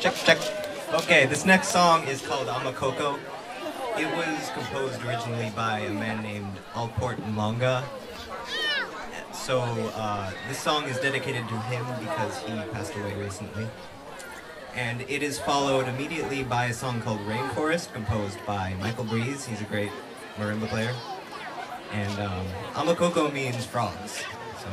check, check. Okay, this next song is called Amaxoxo. It was composed originally by a man named Alport Mhlanga. So uh, this song is dedicated to him because he passed away recently. And it is followed immediately by a song called Rainforest, composed by Michael Breeze. He's a great marimba player. And um, Amaxoxo means frogs. So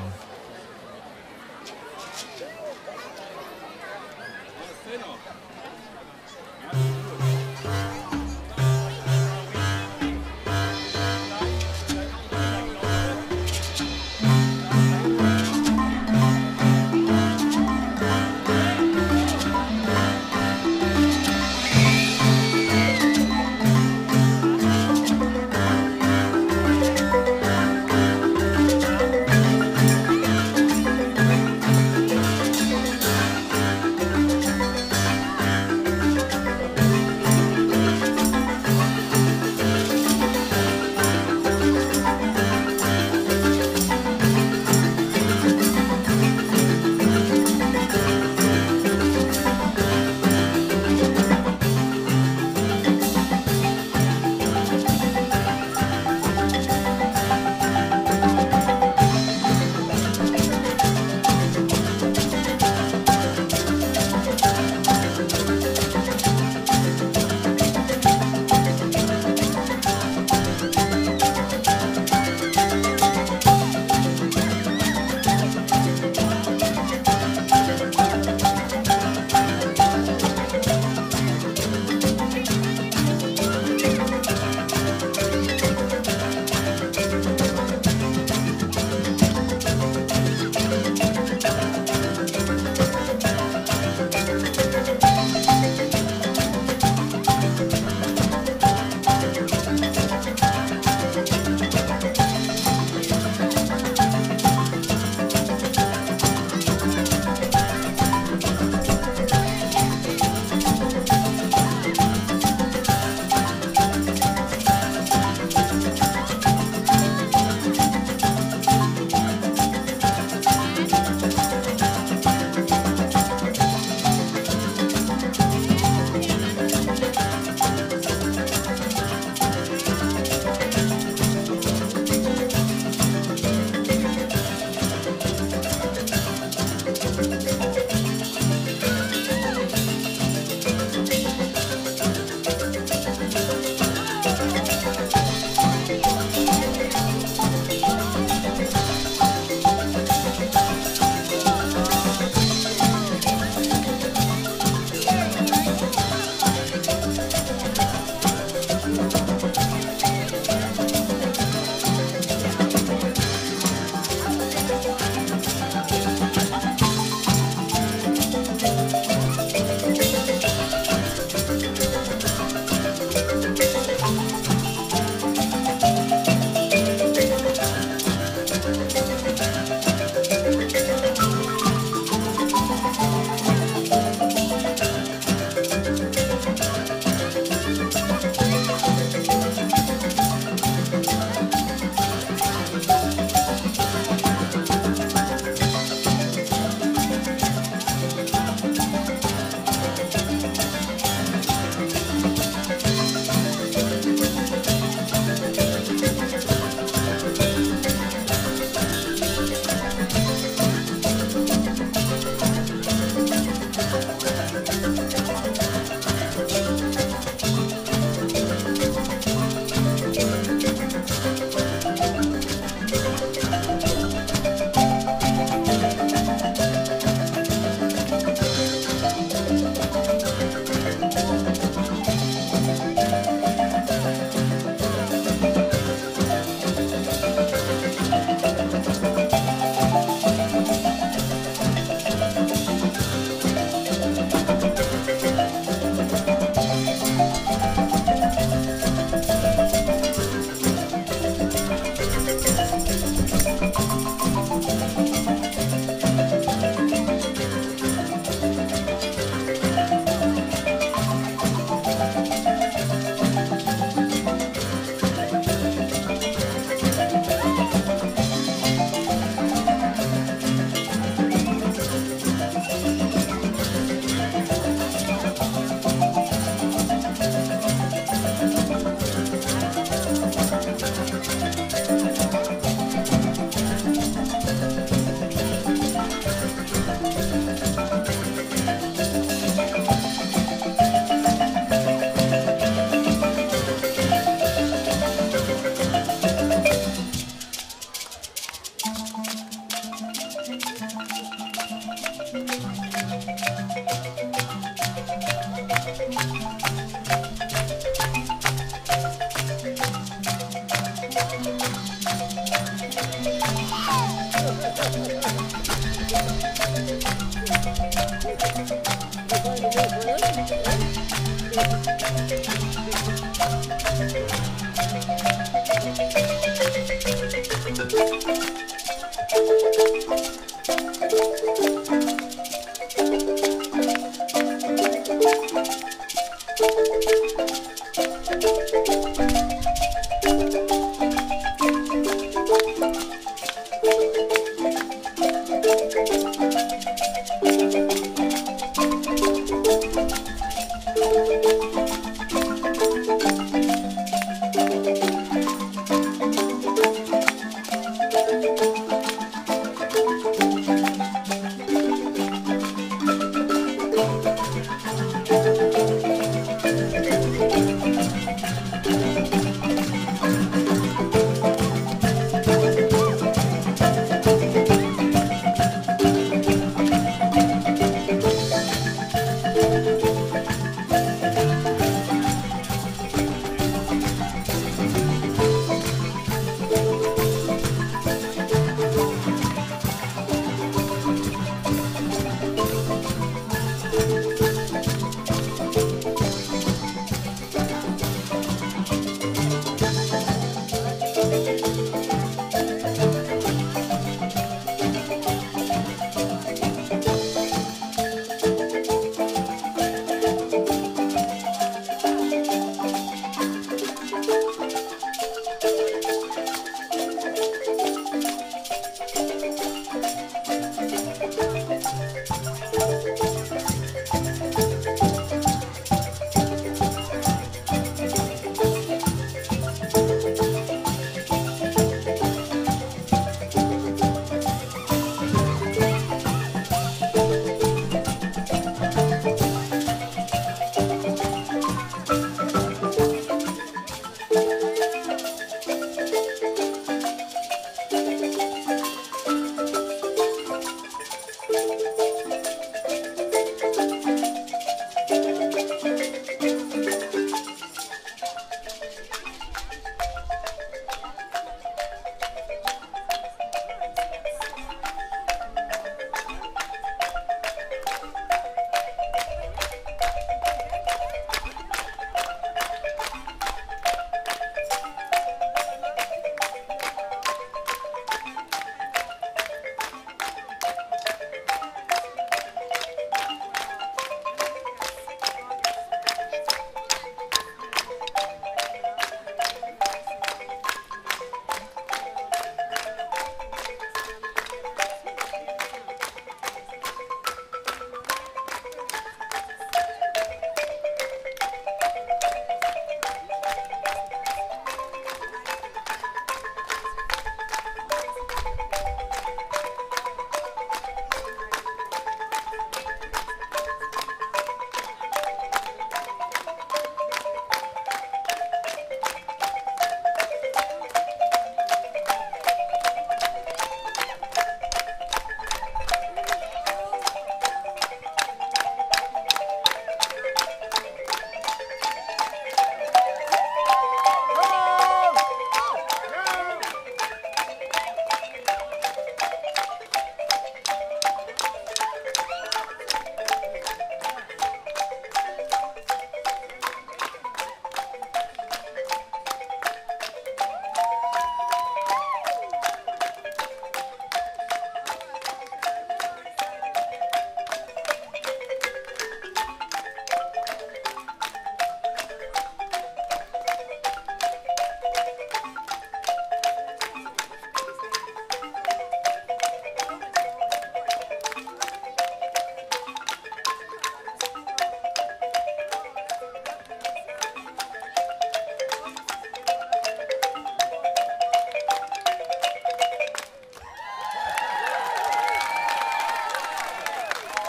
Thank